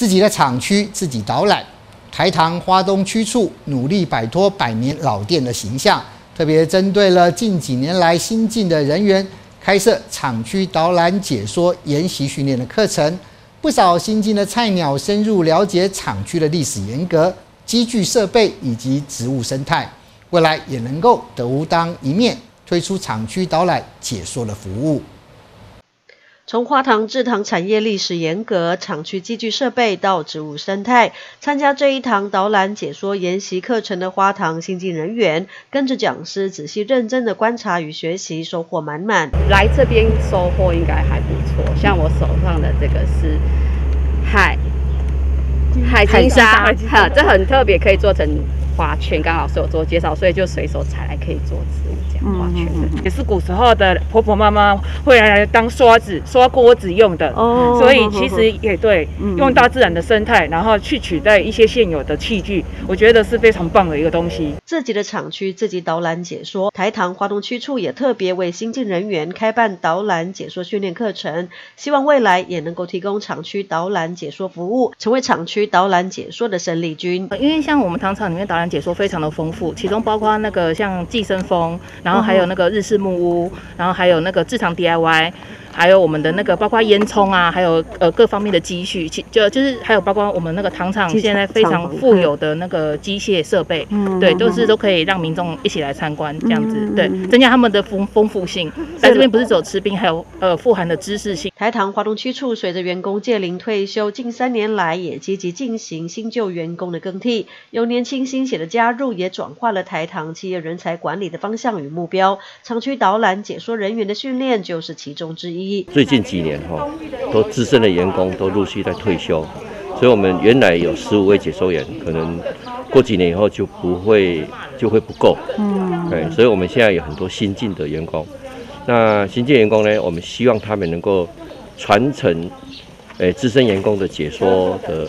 自己的厂区自己导览。台糖花东区处努力摆脱百年老店的形象，特别针对了近几年来新进的人员，开设厂区导览解说研习训练的课程。不少新进的菜鸟深入了解厂区的历史沿革、机具设备以及植物生态，未来也能够独当一面，推出厂区导览解说的服务。从花糖制糖产业历史沿革、厂区机具设备到植物生态，参加这一堂导览解说研习课程的花糖新进人员，跟着讲师仔细认真的观察与学习，收获满满。来这边收获应该还不错，像我手上的这个是海海金沙，哈，这很特别，可以做成。花圈，刚老师有做介绍，所以就随手采来可以做植物这样花圈的，也是古时候的婆婆妈妈会来当刷子、刷锅子用的。哦，所以其实也对，用大自然的生态，然后去取代一些现有的器具，我觉得是非常棒的一个东西。自己的厂区自己导览解说，台糖华东区处也特别为新进人员开办导览解说训练课程，希望未来也能够提供厂区导览解说服务，成为厂区导览解说的生力军。因为像我们糖厂里面导览。解说非常的丰富，其中包括那个像寄生蜂，然后还有那个日式木屋，然后还有那个制糖 DIY。还有我们的那个包括烟囱啊，还有呃各方面的积蓄，其就就是还有包括我们那个糖厂现在非常富有的那个机械设备，对，都是都可以让民众一起来参观这样子，对，增加他们的丰丰富性。在这边不是只有吃冰，还有呃富含的知识性。台糖华东区处随着员工届龄退休，近三年来也积极进行新旧员工的更替，有年轻新血的加入，也转化了台糖企业人才管理的方向与目标。厂区导览解说人员的训练就是其中之一。最近几年哈，都资深的员工都陆续在退休，所以我们原来有十五位解说员，可能过几年以后就不会就会不够。嗯，对，所以我们现在有很多新进的员工。那新进员工呢，我们希望他们能够传承诶资深员工的解说的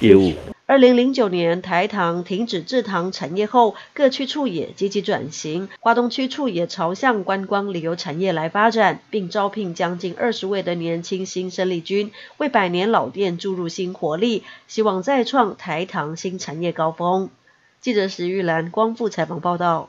业务。二零零九年，台糖停止制糖产业后，各区处也积极转型。华东区处也朝向观光旅游产业来发展，并招聘将近二十位的年轻新生力军，为百年老店注入新活力，希望再创台糖新产业高峰。记者石玉兰光复采访报道。